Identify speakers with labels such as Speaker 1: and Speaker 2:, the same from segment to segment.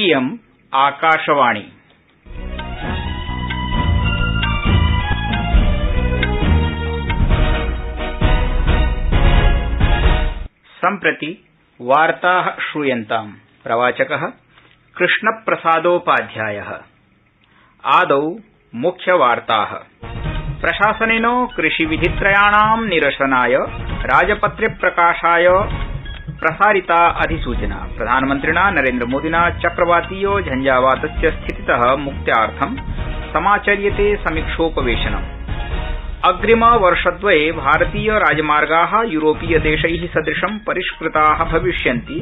Speaker 1: इयम् आकाशवाणी सम्प्रति वार्ता श्रूयन्ताम् प्रवाचक कृष्णप्रसादोपाध्याय आदौ मुख्यवार्ता प्रशासनेन कृषिविधित्रयाणां निरसनाय राजपत्रे प्रकाशाय प्रसारिता अधिसूचना प्रधानमन्त्रिणा नरेन्द्रमोदिना चक्रवातीय झंझावातस्य स्थितित मुक्त्यार्थं समाचर्यते समीक्षोपवेशनम् वर्षद्वये भारतीय राजमार्गा यूरोपीयदेशै सदृशं परिष्कृता भविष्यन्ति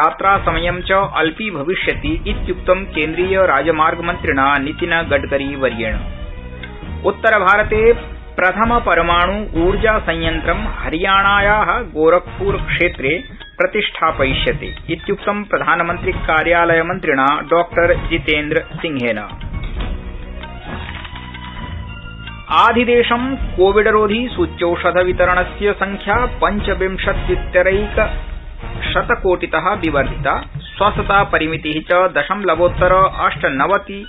Speaker 1: यात्रासमयं च अल्पी भविष्यति इत्युक्तं केन्द्रीय राजमार्गमन्त्रिणा नितिन गडकरीवर्येण उत्तरभारते ऊर्जा संयन्त्रं हरियाणाया क्षेत्रे प्रतिष्ठापयिष्यते इत्युक्तं कार्यालयमन्त्रिणा डॉ सिंहेन आधिदेशं कोविडरोधी वितरणस्य संख्या पञ्चविंशत्युत्तरैक शतकोटित विवर्धिता परिमिति च दशमलवोत्तर अष्टनवति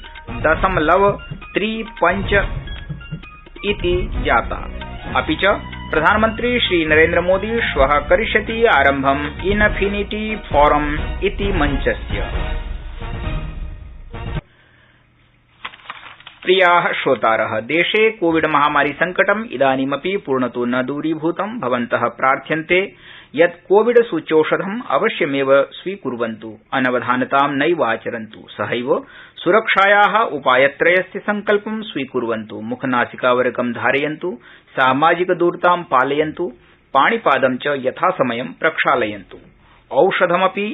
Speaker 1: दशमलव त्रि पञ्च इति जाता अपि च प्रधानमन्त्री श्रीनरेन्द्रमोदी श्व करिष्यति आरम्भं इनफिनिटी फोरम इति मञ्चस्य प्रिया श्रोतार देशे कोविड महामारी संकटम् इदानीमपि पूर्णतो न दूरीभूतं भवन्त प्रार्थ्यन्ते यत् कोविड सूच्यौषधम् अवश्यमेव स्वीकुर्वन्त् अनवधानतां नैवाचरन्त् सहैव सुरक्षाया उपायत्रयस्य संकल्पं स्वीकुर्वन्त् मुखनासिकावरकं धारयन्तु सामाजिकदूरतां पालयन्तु पाणिपादं च यथासमयं प्रक्षालयन्तु औषधमपि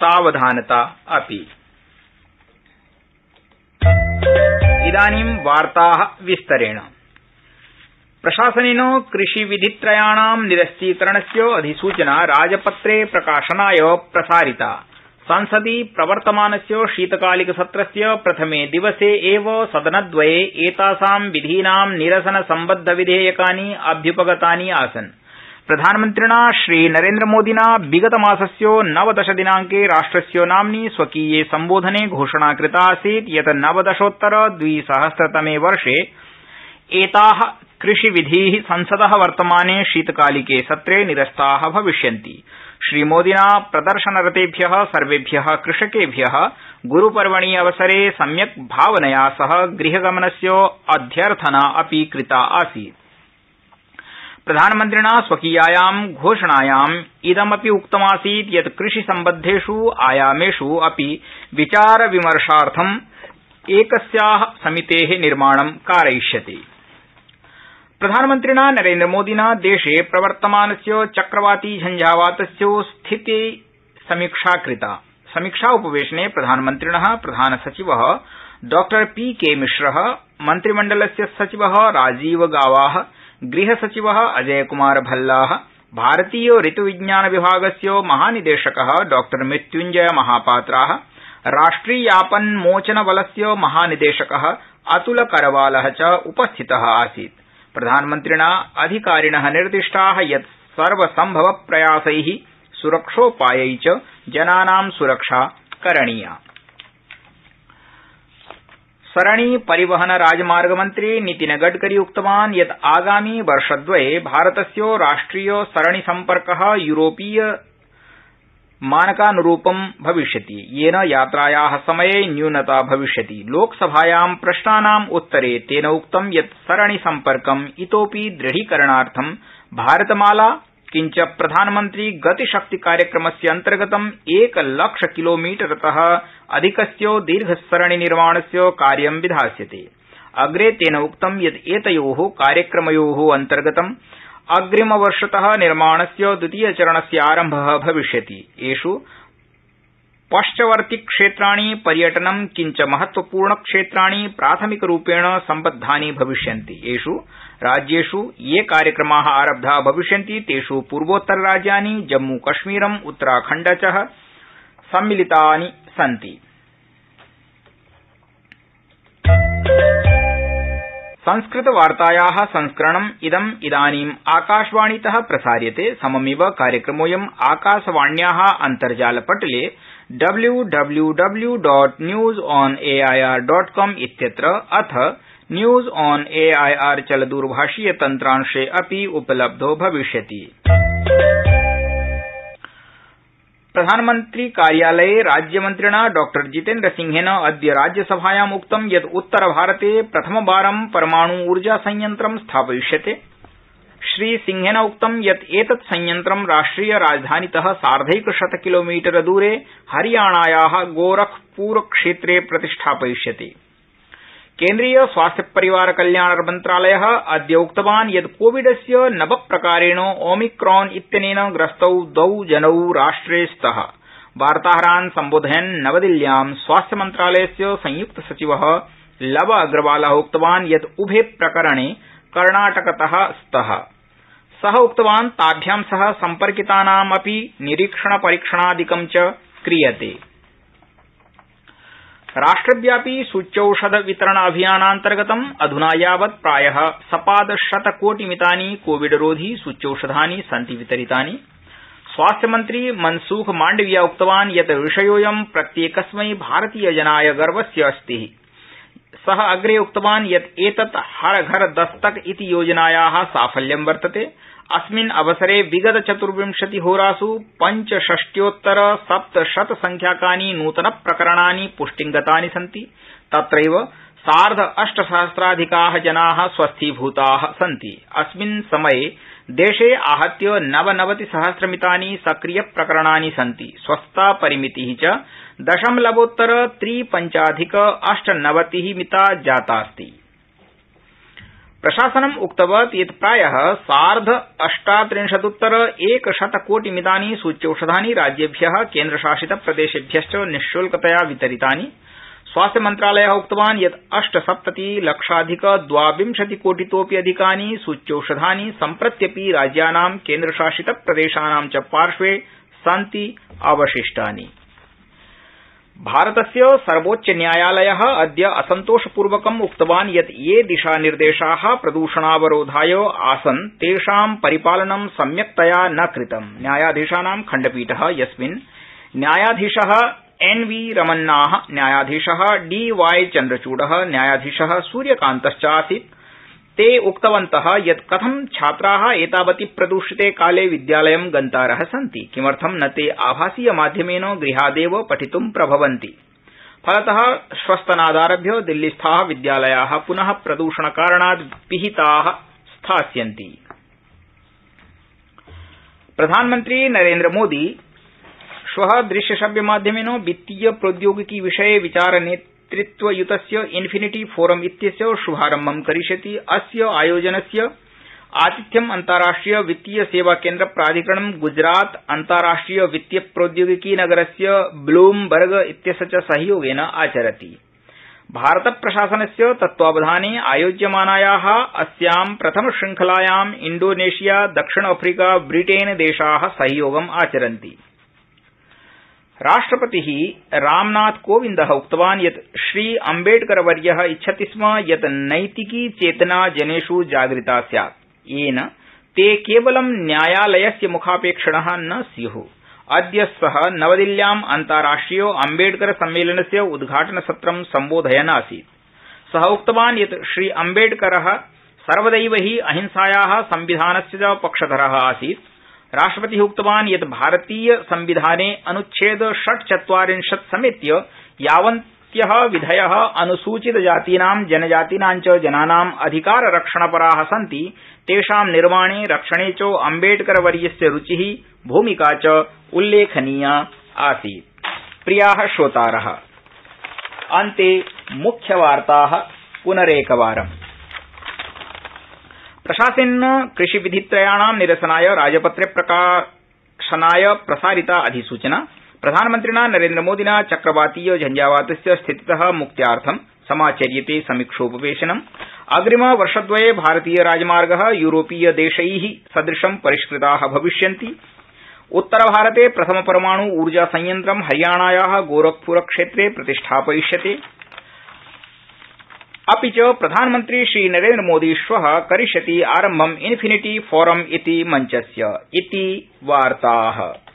Speaker 1: सावधानता अपि च इदानीं वार्ता विस्तरेण प्रशासनेन कृषिविधित्रयाणां निरस्तीकरणस्य अधिसूचना राजपत्रे प्रकाशनाय प्रसारिता संसदि प्रवर्तमानस्य शीतकालिकसत्रस्य प्रथमे दिवसे एव सदनद्वये एतासां विधीनां निरसनसम्बद्धविधेयकानि अभ्युपगतानि आसन् प्रधानमन्त्रिणा श्रीनरेन्द्रमोदिना विगतमासस्य दिनांके राष्ट्रस्य नाम्नि स्वकीये सम्बोधने घोषणा आसीत् यत् नवदशोत्तर द्विसहस्रतमे वर्षे एता कृषिविधि संसद वर्तमाने शीतकालिके सत्रे निरस्ता भविष्यन्ति श्रीमोदिना प्रदर्शनरतेभ्य सर्वेभ्य कृषकेभ्य ग्रूपर्वणि अवसरे सम्यक् भावनया सह गृहगमनस्य अध्यर्थना अपि कृता आसीत् प्रधानमन्त्रिणा स्वकीयायां घोषणायाम् इदमपि उक्तमासीत् यत् कृषि सम्बद्धेष् आयामेष् अपि विचार विमर्शार्थं एकस्या समिते निर्माणं कारयिष्यति प्रधानमन्त्रिणा नरेन्द्रमोदिना देशे प्रवर्तमानस्य चक्रवाती झंझावातस्य स्थिति समीक्षा कृता समीक्षापवेशने प्रधानमन्त्रिण प्रधानसचिव डॉ पी के मिश्र मन्त्रिमण्डलस्य सचिव राजीव गावा गृहसचिव अजयक्मार भल्ला भारतीय ऋत्विज्ञान विभागस्य महानिदेशक डॉ मृत्युंजय महापात्रा राष्ट्रियापन्मोचनबलस्य महानिदेशक अतुल करवाल च उपस्थित आसीत् प्रधानमन्त्रिणा अधिकारिण निर्दिष्टा यत् सर्वसम्भवप्रयासै सुरक्षोपायै च जनानां सुरक्षा करणीया सरणि परिवहन राजमार्गमन्त्री नितिन गडकरी उक्तवान् यत् आगामि वर्षद्वये भारतस्य राष्ट्रिय सरणि सम्पर्क यूरोपीय मानकानुरूपं भविष्यति येन यात्राया समये न्यूनता भविष्यति लोकसभायां प्रश्नानाम् उत्तरे तेन उक्तं यत् सरणि सम्पर्कं इतोऽपि दृढीकरणार्थं भारतमाला किञ्च प्रधानमन्त्री गतिशक्तिकार्यक्रमस्य अन्तर्गतं एकलक्षकिलोमीटरत अधिकस्य दीर्घसरणिनिर्माणस्य कार्य विधास्यते अग्रे तेन उक्तं यत् एतयो कार्यक्रमयो अन्तर्गतं अग्रिमवर्षत निर्माणस्य द्वितीयचरणस्य आरम्भ भविष्यति एष् पश्चवर्तिक्षेत्राणि पर्यटनं किञ्च महत्वपूर्णक्षेत्राणि प्राथमिकरूपेण सम्बद्धानि भविष्यन्ति एष् राज्येष् ये कार्यक्रमा आरब्धा भविष्यन्ति तेष् पूर्वोत्तरराज्यानि जम्मूकश्मीरम् उत्तराखण्ड च सम्मिलितानि सन्ति संस्कृतवार्ताया संस्करणम् इदम् इदानीम् आकाशवाणीत प्रसार्यते सममिव कार्यक्रमोऽयम् आकाशवाण्या अन्तर्जालपटले W W W dot news on AIR dot com इत्यत्र अथ न्यूज ऑन एआईआर दूरभाषीय तंत्रांशे अपि उपलब्धो भविष्यति प्रधानमन्त्रि कार्यालये राज्यमन्त्रिणा डॉ सिंहेन अद्य राज्यसभायाम् उक्तं यत् भारते प्रथमवारं परमाण् ऊर्जा संयन्त्रं स्थापयिष्यते श्रीसिंहेन उक्तं यत् एतत् संयन्त्रं राष्ट्रिय राजधानीत सार्धैकशत किलोमीटर दूरे हरियाणाया गोरखपुर क्षेत्रे प्रतिष्ठापयिष्यते केन्द्रीय स्वास्थ्य परिवार कल्याण मंत्रालय अद्य उक्तवान् यत् कोविडस्य नवप्रकारेण ओमिक्रॉन इत्यनेन ग्रस्तौ द्वौ जनौ राष्ट्रे स्त वार्ताहरान् सम्बोधयन् नवदिल्ल्यां स्वास्थ्यमन्त्रालयस्य संयुक्त सचिव लव अग्रवाल उक्तवान् यत् उभे प्रकरणे कर्णाटकत स्त स उक्तवान् ताभ्यां सह सम्पर्कितानामपि निरीक्षण परीक्षणादिकं च क्रियते राष्ट्रव्यापि अभियानान्तर्गतम् अध्ना यावत् प्राय सपादशत सपादशतकोटिमितानि कोविडरोधि सूच्यौषधानि सन्ति वितरितानि स्वास्थ्यमन्त्री मनसुख माण्डविया उक्तवान् यत् विषयोऽयं प्रत्येकस्मै भारतीयजनाय गर्वस्य अस्ति स अग्रे उक्तवान् यत् एतत् हर घर दस्तक इति योजनाया साफल्यं वर्तते अस्मिन् अवसरे विगत चतुर्विशतिहोरास् पञ्चषष्ट्योत्तर सप्तशत संख्याकानि नूतनप्रकरणानि पुष्टिंगतानि सन्ति तत्रैव सार्ध अष्टसहस्राधिका जना स्वस्थीभूता सन्ति अस्मिन् समये देशे आहत्य नवनवतिसहस्रमितानि सक्रियप्रकरणानि सन्ति स्वस्थतापरिमिति च दशमलवोत्तर त्रिपञ्चाधिक अष्टनवति मिता जातास्ति प्रशासनम् उक्तवत् यत् प्राय सार्ध अष्टात्रिंशदृत्तर एकशतकोटिमितानि सूच्यौषधानि राज्येभ्य केन्द्रशासितप्रदेशेभ्यश्च निश्ल्कतया वितरितानि स्वास्थ्यमन्त्रालय उक्तवान् यत् अष्टसप्तति लक्षाधिक द्वाविंशतिकोटितोऽपि अधिकानि सूच्यौषधानि सम्प्रत्यपि राज्यानां केन्द्रशासितप्रदेशानां च पार्श्वे सन्ति अवशिष्टानि न्यायालय भारतस्य सर्वोच्चन्यायालय अद्य असन्तोषपूर्वकम् उक्तवान् यत् ये दिशानिर्देशा प्रदूषणावरोधाय आसन् तेषां परिपालनं सम्यक्तया न कृतम् न्यायाधीशानां खण्डपीठ यस्मिन् न्यायाधीश एन वी रमन्ना न्यायाधीश डी वाई चन्द्रचूड न्यायाधीश सूर्यकान्तश्चासीत् ते उक्तवन्त यत् कथं छात्रा एतावति प्रदृषिते काले विद्यालयं गन्तार सन्ति किमर्थं न ते आभासीय माध्यमेन गृहादेव पठित् प्रभवन्ति फलत श्वस्तनादारभ्य दिल्लीस्था विद्यालया पुन प्रदूषणकारणात् पिहिता स्थास्यन्ति प्रधानमन्त्री नरेन्द्रमोदी श्व दृश्यश्रव्यमाध्यमेन वित्तीय प्रौद्योगिकी विषये विचारविमर्श नेतृत्वयुतस्य इन्फिनिटी फोरम इत्यस्य श्भारम्भं करिष्यति अस्य आयोजनस्य आतिथ्यं अन्ताराष्ट्रिय वित्तीय सेवा केन्द्र प्राधिकरणं ग्जरात अन्ताराष्ट्रिय वित्तीय प्रौद्योगिकीनगरस्य ब्लूमबर्ग इत्यस्य च सहयोगेन आचरति भारतप्रशासनस्य तत्त्वावधाने आयोज्यमानाया अस्यां प्रथमश्रृंखलायां इण्डोनेशिया दक्षिण अफ्रीका ब्रिटेन देशा सहयोगं आचरन्ति राष्ट्रपति रामनाथकोविन्द उक्तवान् यत् श्रीअम्बेडकरवर्य इच्छति स्म यत् नैतिकी चेतना जनेष् जागृता स्यात् येन ते केवलं न्यायालयस्य मुखापेक्षिण न स्यु अद्य स नवदिल्ल्याम् अन्ताराष्ट्रियो अम्बेडकर सम्मेलनस्य उद्घाटनसत्रं सम्बोधयन् आसीत् स उक्तवान् यत् श्रीअम्बेडकर सर्वदैव हि अहिंसाया संविधानस्य च पक्षधर आसीत् राष्ट्रपति उक्तवान् यत् भारतीय संविधाने अनुच्छेद षट्चत्वारिंशत् समेत्य यावन्त्य विधय अनुसूचितजातीनां जनजातीनां च जनानाम् अधिकाररक्षणपरा सन्ति तेषां निर्माणे रक्षणे च अम्बेडकरवर्यस्य रूचि भूमिका च उल्लेखनीया आसीत् प्रिया श्रोतार अन्ते मुख्यवार्ता पुनरेकवारम् प्रशासनेन कृषिविधित्रयाणां निरसनाय राजपत्रे प्रकाशनाय प्रसारिता अधिसूचना प्रधानमन्त्रिणा नरेन्द्रमोदिना चक्रवातीय झंझावातस्य स्थितित मुक्त्यार्थं समाचर्यते समीक्षोपवेशनम् वर्षद्वये भारतीय राजमार्ग यूरोपीय देशै सदृशं परिष्कृता भविष्यन्ति उत्तरभारते परमाणु ऊर्जा संयन्त्रं हरियाणाया गोरखप्र क्षेत्रे प्रतिष्ठापयिष्यते अपि च प्रधानमन्त्री श्रीनरेन्द्रमोदी श्व करिष्यति आरम्भं इन्फिनिटी फोरम इति मञ्चस्य इति वार्ता